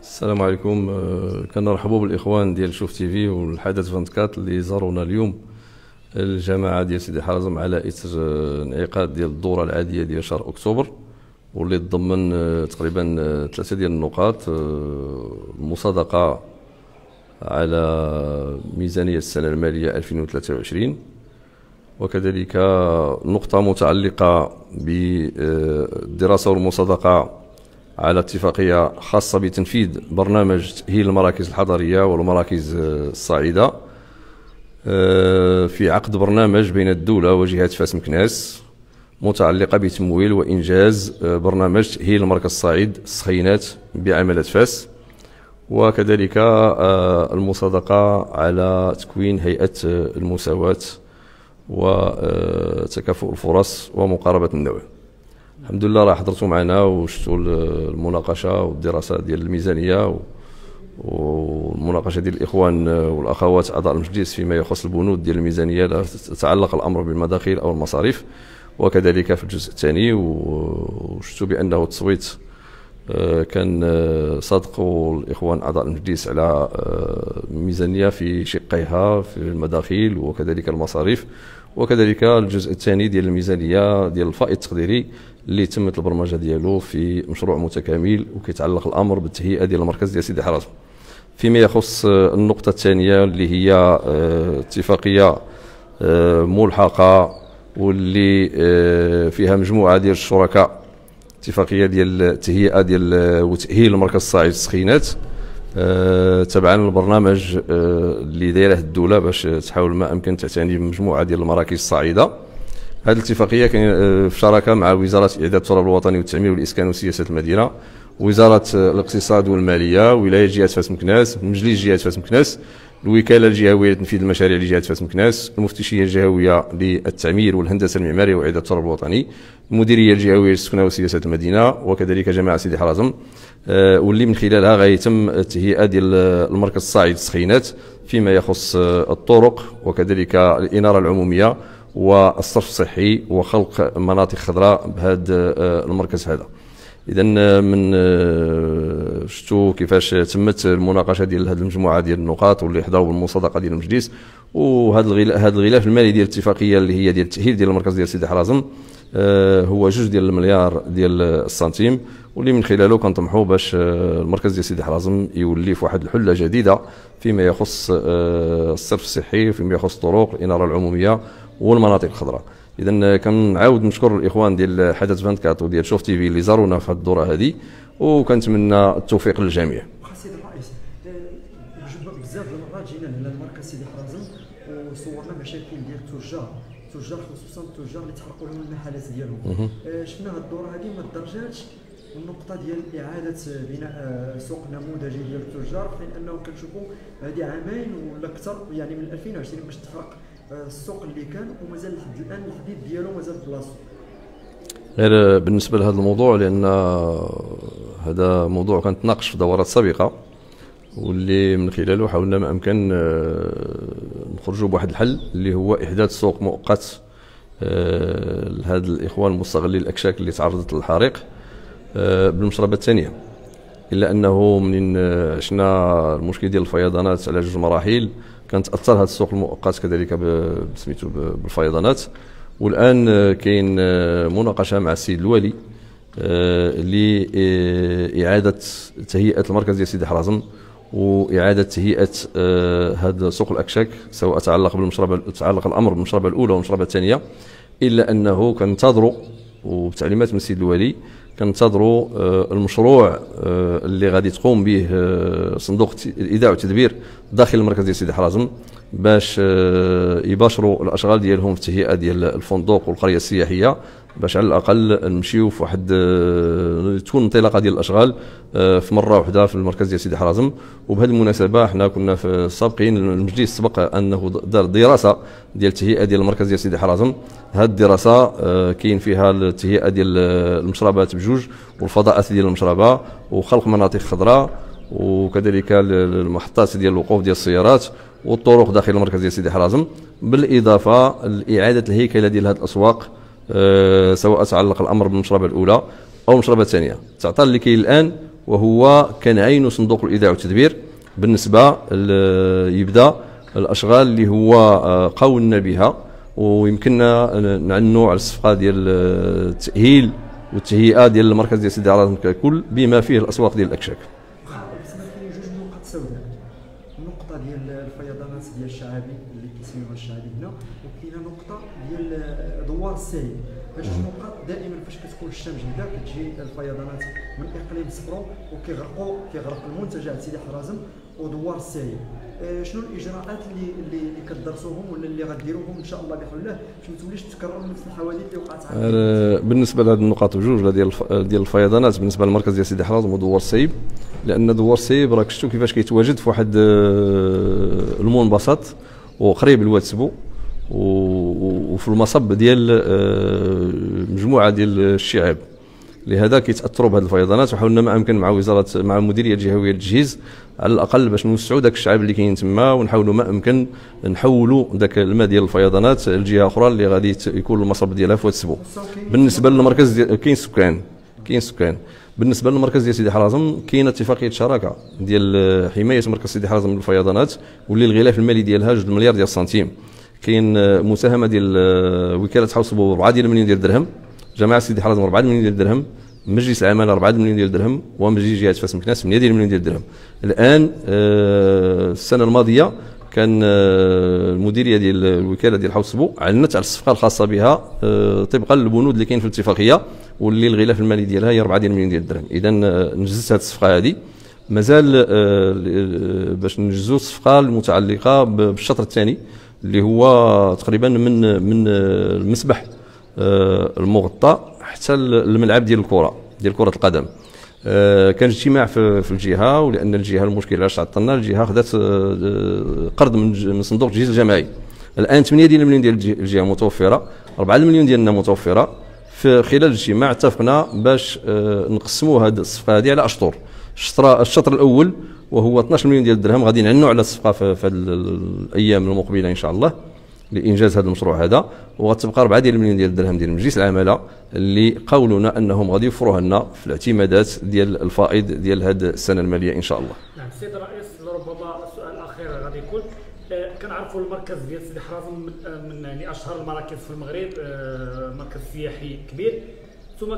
السلام عليكم. آه، كنرحبوا بالإخوان ديال شوف تي في والحدث 24 اللي زارونا اليوم. الجماعة ديال سيدي حرازم على اثر آه، انعقاد ديال الدورة العادية ديال شهر أكتوبر واللي تضمن آه، تقريبا ثلاثة ديال النقاط المصادقة على ميزانية السنة المالية 2023 وكذلك نقطة متعلقة بالدراسة والمصادقة على اتفاقية خاصة بتنفيذ برنامج تأهيل المراكز الحضرية والمراكز الصاعدة آه، في عقد برنامج بين الدولة وجهة فاس مكناس متعلقة بتمويل وإنجاز آه، برنامج تأهيل المركز الصاعد السخينات بعملة فاس وكذلك آه، المصادقة على تكوين هيئة المساواة وتكافؤ الفرص ومقاربة النوع الحمد لله راه حضرتوا معنا وشفتوا المناقشه والدراسه ديال الميزانيه والمناقشه ديال الاخوان والاخوات اعضاء المجلس فيما يخص البنود ديال الميزانيه لا تتعلق الامر بالمداخيل أو المصاريف وكذلك في الجزء الثاني وشفتوا بانه التصويت آه، كان آه، صادق الاخوان اعضاء المجلس على آه، ميزانيه في شقيها في المداخيل وكذلك المصاريف وكذلك الجزء الثاني ديال الميزانية ديال الفائض التقديري اللي تمت البرمجة ديالو في مشروع متكامل وكيتعلق الأمر بالتهيئة ديال المركز ديال سيدي حرازم فيما يخص النقطة الثانية اللي هي آه، اتفاقية آه، ملحقة واللي آه، فيها مجموعة ديال الشركاء اتفاقية ديال التهيئة ديال وتأهيل المركز الصاعد السخينات تبعا للبرنامج اللي دايره الدولة باش تحاول ما أمكن تعتني بمجموعة ديال المراكز الصاعده هذه الاتفاقية كاين آه، في شراكة مع وزارة إعداد التراب الوطني والتعمير والإسكان وسياسة المدينة وزارة آه، الاقتصاد والمالية ولاية جهة فاس مكناس مجلس جهة فاس مكناس الوكالة الجهوية لتنفيذ المشاريع لجهة فاس مكناس المفتشية الجهوية للتعمير والهندسة المعمارية وإعداد التراب الوطني المديرية الجهوية للسكنة وسياسة المدينة وكذلك جماعة سيدي حرازم. آه، واللي من خلالها غيتم التهيئة ديال المركز الصاعد السخينات فيما يخص الطرق وكذلك الإنارة العمومية والصرف الصحي وخلق مناطق خضراء بهذا آه، المركز هذا. اذا آه، من آه، شفتوا كيفاش تمت المناقشة ديال هذه المجموعة ديال النقاط واللي حضروا بالمصادقة ديال المجلس. وهذا هذا الغلاف المالي ديال الاتفاقية اللي هي ديال التأهيل ديال المركز ديال سيدي حرازم هو جوج ديال المليار ديال السنتيم. واللي من خلاله كنطمحوا باش المركز ديال سيدي حرازم يولي في واحد الحلة جديدة فيما يخص الصرف الصحي فيما يخص الطرق الإنارة العمومية والمناطق الخضراء. اذا كنعاود نشكر الاخوان ديال حدث 24 وديال شوف تي في اللي زارونا في هذه الدورة هذه وكنتمنى التوفيق للجميع. سيدي الرئيس بزاف المرات جينا لهنا المركز سيدي حرازم وصورنا مشاكل ديال التجار التجار خصوصا التجار اللي تحرقوا لهم المحلات ديالهم. آه، شفنا هذه الدورة هذه ما درجاتش النقطة ديال إعادة بناء آه، سوق نموذجي ديال التجار حين أنه كنشوفوا هذه عامين ولا أكثر يعني من 2020 باش تفرق السوق اللي كان ومازال لحد الآن الحديد ديالو مازال في بلاصتو. غير بالنسبة لهذا الموضوع لأن هذا موضوع كان تناقش في دورات سابقة واللي من خلاله حاولنا ما أمكن آه، نخرجوا بواحد الحل اللي هو إحداث سوق مؤقت آه، لهذا الإخوان المستغلي الأكشاك اللي تعرضت للحريق. آه، بالمشربة الثانية. إلا أنه منين عشنا المشكل ديال الفيضانات على جوج مراحل. كانت اثر هذا السوق المؤقت كذلك سميتو بالفيضانات. والآن كاين مناقشة مع السيد الوالي آه، لاعاده تهيئة المركز ديال سيدي حرازم وإعادة تهيئة آه، هذا سوق الأكشاك سواء تعلق بالمشربة تعلق الأمر بالمشربة الأولى والمشربة الثانية. إلا أنه كنتظروا وبتعليمات من السيد الوالي كنتظروا آه، المشروع آه، اللي غادي تقوم به آه، صندوق الايداع والتدبير داخل المركز ديال سيدي حرازم باش يباشروا الأشغال ديالهم في التهيئة ديال الفندق والقرية السياحية. باش على الأقل نمشيو في واحد تكون انطلاقة ديال الأشغال في مرة واحدة في المركز ديال سيدي حرازم. وبهذه المناسبة حنا كنا في السابقين المجلس سبق أنه دار دراسة ديال التهيئة ديال المركز ديال سيدي حرازم. هذه الدراسة كاين فيها التهيئة ديال المشربات بجوج والفضاءات ديال المشربة وخلق مناطق خضراء وكذلك المحطات ديال الوقوف ديال السيارات والطرق داخل المركز ديال سيدي حرازم. بالإضافة لإعادة الهيكلة ديال هذه الأسواق سواء تعلق الأمر بالمشربة الأولى أو المشربة الثانية. التعطيل اللي كاين الآن وهو كان عين صندوق الاذاعه والتدبير. بالنسبة يبدأ الأشغال اللي هو آه، قاولنا بها ويمكننا نعنوا على الصفقة ديال التأهيل والتهيئة ديال المركز ديال سيدي عرض ككل بما فيه الأسواق ديال الأكشاك كاين جوج نقط سوداء النقطه ديال الفيضانات ديال الشعابي اللي كيسميوها الشعابي هنا وكاينه نقطه ديال دوار جوج نقاط دائما فاش كتكون الشمس هكا كتجي الفيضانات من إقليم صفرو وكيغرقوا كيغرق المنتجعات سيدي حرازم ودوار السيب آه، شنو الإجراءات اللي اللي, كدرسوهم ولا اللي غديروهم إن شاء الله بحول الله؟ باش ما توليش تكرر نفس الحوادث اللي وقعت آه، بالنسبة لهذه النقاط بجوج ديال ديال الفيضانات بالنسبة للمركز ديال سيدي حرازم ودوار السيب لأن دوار السيب راك شفتوا كيفاش كيتواجد في واحد آه، المنبسط وقريب لواد سبو وفي المصب ديال مجموعة ديال الشعاب لهذا كيتأثروا بهذه الفيضانات. وحاولنا ما أمكن مع وزارة مع المديريه الجهوية للتجهيز على الأقل باش نوسعوا ذاك الشعب اللي كاين تما. ونحاولوا ما أمكن نحولوا ذاك الماء ديال الفيضانات لجهة أخرى اللي غادي يكون المصب ديالها في السبو بالنسبة للمركز كاين سكان كاين سكان. بالنسبة للمركز ديال سيدي حرازم كاين اتفاقية شراكة ديال حماية مركز سيدي حرازم من الفيضانات واللي الغلاف المالي ديالها 2 مليار ديال السنتيم كاين مساهمة ديال وكالة حوصبو 4 ديال المليون ديال الدرهم جماعة سيدي حرازم 4 مليون ديال الدرهم مجلس العمل 4 مليون ديال الدرهم ومجلس جهات فاس مكناس 8 ديال مليون ديال الدرهم الآن آه، السنة الماضية كان آه، المديرية ديال الوكالة ديال حوصبو أعلنت على الصفقة الخاصة بها آه، طبقا للبنود اللي كاين في الاتفاقية واللي الغلاف المالي ديالها هي 4 ديال مليون ديال الدرهم اذا نجزت هذه الصفقة هذه. مازال باش نجزو الصفقة المتعلقة بالشطر الثاني. اللي هو تقريبا من من المسبح المغطى حتى الملعب ديال الكرة ديال كرة القدم. آه، كان اجتماع في, الجهة ولأن الجهة المشكلة علاش عطلنا؟ الجهة خذات آه، قرض من, صندوق التجهيز الجماعي. الآن 8 ديال المليون ديال الجهه متوفرة 4 المليون ديالنا متوفرة. في خلال الاجتماع اتفقنا باش آه، نقسموا هذه الصفقة هذه على أشطر. الشطر الأول وهو 12 مليون ديال الدرهم غادي نعنوا على الصفقة في هذه الأيام المقبلة إن شاء الله لإنجاز هذا المشروع هذا. وغتبقى 4 ديال المليون ديال الدرهم ديال مجلس العماله اللي قولنا أنهم غادي يوفروها لنا في الاعتمادات ديال الفائض ديال هذه السنة المالية إن شاء الله. نعم سيد الرئيس ربما السؤال الاخير غادي يكون. آه، كنعرفوا المركز ديال سيدي حرازم من, آه، من يعني أشهر المراكز في المغرب آه، مركز سياحي كبير. ثم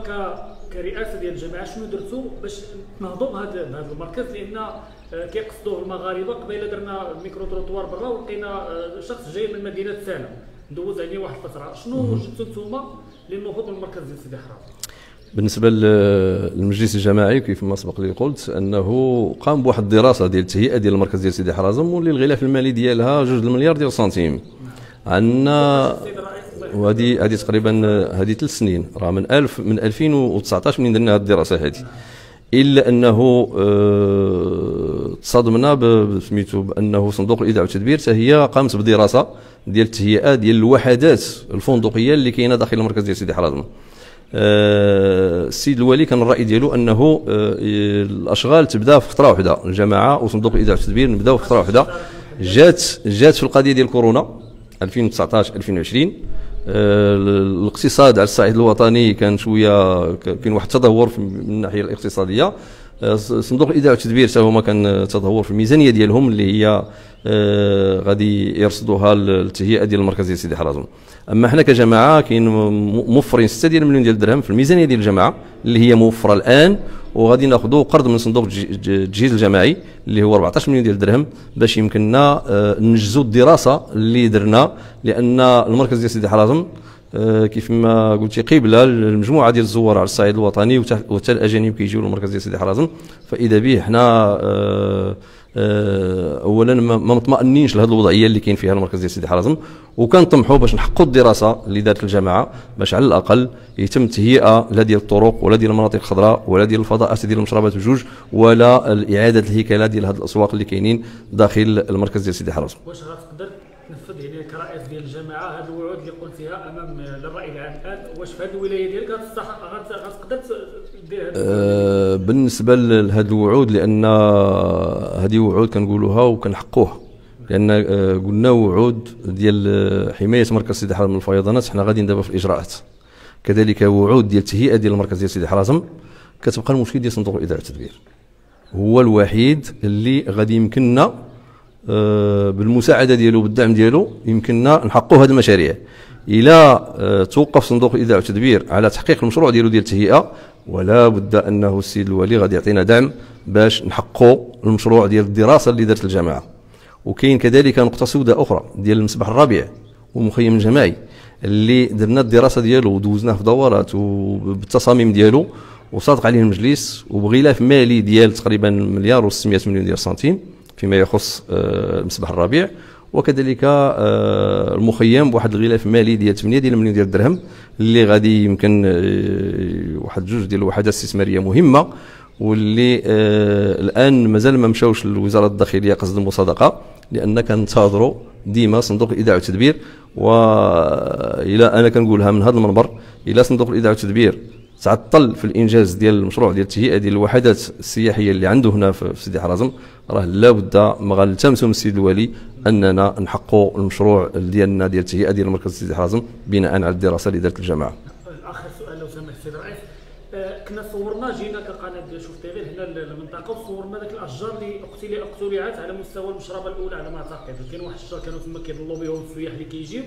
كرئاسة ديال الجماعة شنو درتوا باش تنهضوا بهذا بهذا المركز؟ لأن آه، كيقصدوه المغاربة. قبيلة درنا micro-trottoir برا ولقينا آه، شخص جاي من مدينة سالم ندوز عليه واحد الفترة. شنو وجدتوا نتوما للنهوض بالمركز ديال سيدي حرازم؟ بالنسبة للمجلس الجماعي كيف ما سبق لي قلت أنه قام بواحد الدراسة ديال التهيئة ديال المركز ديال سيدي حرازم واللي الغلاف المالي ديالها جوج المليار ديال السنتيم عندنا وهذه هذه تقريبا هذه ثلاث سنين راه من 1000 من 2019 منين درنا هذه الدراسة هذه. إلا أنه آه، تصادمنا سميتو بأنه صندوق الايداع والتدبير حتى هي قامت بدراسة ديال التهيئة ديال الوحدات الفندقية اللي كاينة داخل المركز ديال سيدي حرازم. آه، السيد الوالي كان الرأي ديالو أنه آه، الأشغال تبدأ في فترة واحدة. الجماعة وصندوق الايداع والتدبير نبداو في فترة واحدة. جات جات في القضية ديال كورونا. 2019 2020 آه، الاقتصاد على الصعيد الوطني كان شوية كاين واحد التدهور من الناحية الاقتصادية. آه، صندوق الايداع والتدبير حتى هما كان تدهور في الميزانية ديالهم اللي هي غادي يرصدوها التهيئه ديال المركز ديال سيدي حرازم. أما حنا كجماعة كاين موفرين 6 ديال المليون ديال الدرهم في الميزانية ديال الجماعة اللي هي موفرة الآن وغادي ناخذوا قرض من صندوق التجهيز الجماعي اللي هو 14 مليون ديال الدرهم باش يمكننا آه، ننجزوا الدراسة اللي درنا لأن المركز ديال سيدي حرازم آه، كيف ما قلتي قبله المجموعة ديال الزوار على الصعيد الوطني وحتى الأجانب كيجيو للمركز ديال سيدي حرازم فإذا به حنا آه، اولا ما مطمئنينش لهذه الوضعية اللي كاين فيها المركز ديال سيدي حرازم وكنطمحوا باش نحققوا الدراسة اللي دارت الجماعه باش على الأقل يتم تهيئة لا ديال الطرق ولا ديال المناطق الخضراء ولا ديال الفضاءات ديال المشربات بجوج ولا إعادة الهيكلة ديال هذه الأسواق اللي كاينين داخل المركز ديال سيدي حرازم واش غتقدر تنفذ يعني كرئيس ديال الجماعه هذه الوعود اللي قلتيها امام الراي العام الان واش في الولاية ديالك غتقدر أه بالنسبة لهذه الوعود لأن هذه وعود كنقولوها وكنحقوها. لأن أه قلنا وعود ديال حماية مركز سيدي حرازم من الفيضانات. حنا غاديين دابا في الإجراءات. كذلك وعود ديال التهيئه ديال المركز ديال سيدي حرازم. كتبقى المشكل ديال صندوق الإدارة والتدبير هو الوحيد اللي غادي يمكننا بالمساعدة ديالو بالدعم ديالو يمكننا نحققوا هذه المشاريع. إلى آه، توقف صندوق الاذاعه والتدبير على تحقيق المشروع ديالو ديال التهيئة ولا بد أنه السيد الولي غادي يعطينا دعم باش نحققوا المشروع ديال الدراسة اللي دارت الجامعة وكاين كذلك نقطة سوداء أخرى ديال المسبح الرابع ومخيم الجماعي اللي درنا الدراسة ديالو ودوزناه في دورات وبالتصاميم ديالو وصادق عليه المجلس وبغلاف مالي ديال تقريبا مليار و600 مليون ديال سنتيم فيما يخص آه، المسبح الربيع. وكذلك آه، المخيم بواحد الغلاف مالي ديال 8 ديال مليون ديال الدرهم اللي غادي يمكن آه، واحد جوج ديال الوحدات استثماريه مهمة واللي الآن مازال ما مشاوش لوزارة الداخلية قصد المصادقة لأن كنتظروا ديما صندوق الاذاعه والتدبير. والى أنا كنقولها من هذا المنبر إلى صندوق الاذاعه والتدبير تعطل في الإنجاز ديال المشروع ديال التهيئة ديال الوحدات السياحية اللي عنده هنا في سيدي حرازم راه لابد ما غنلتمسوا من السيد الوالي أننا نحققوا المشروع ديالنا ديال التهيئة ديال مركز سيدي حرازم بناء على الدراسة اللي دارت الجماعه. آخر سؤال لو سمحت سيدي الرئيس آه، كنا صورنا جينا كقناة شوف تي هنا المنطقة وصورنا ذاك الأشجار اللي أقتلعت على مستوى المشربة الأولى على ما أعتقد. كاين واحد الشجر كانوا تما كيضلوا بهم السياح اللي كيجيو.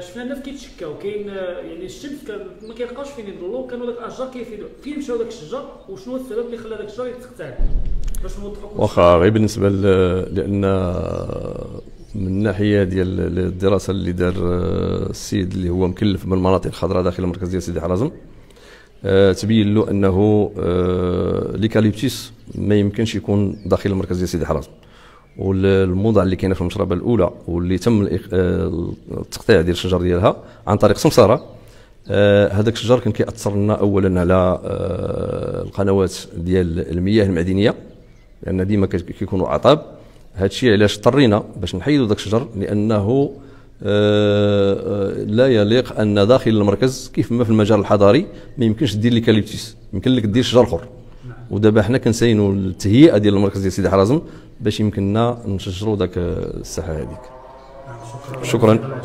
شفنا الناس كيتشكاو كاين يعني الشمس ما كيلقاوش فين يضلوا كانوا ذاك الاشجار كيفيدوا فين مشاو ذاك الشجر وشنو السبب اللي خلى ذاك الشجر يتقطع باش نوضحوا واخا غير بالنسبة لأن من الناحيه ديال الدراسه اللي دار السيد اللي هو مكلف بالمناطق الخضراء داخل المركز ديال سيدي حرازم تبين له انه l'eucalyptus ما يمكنش يكون داخل المركز ديال سيدي حرازم والموضع اللي كاينة في المشربة الأولى واللي تم آه، التقطيع ديال الشجر ديالها عن طريق سمسارة. هذاك الشجر كان كيأثر لنا اولا على القنوات ديال المياه المعدنية لأن ديما كيكونوا أعطاب. هذا الشيء علاش اضطرينا باش نحيدوا ذاك الشجر لأنه آه، آه، لا يليق أن داخل المركز كيف ما في المجال الحضاري ما يمكنش دير l'eucalyptus يمكن لك دير شجر أخر. ودابا حنا كنساينوا التهيئة ديال المركز ديال سيدي حرازم باش يمكننا نشجروا ذاك الساحة هذيك. شكرا. شكرا.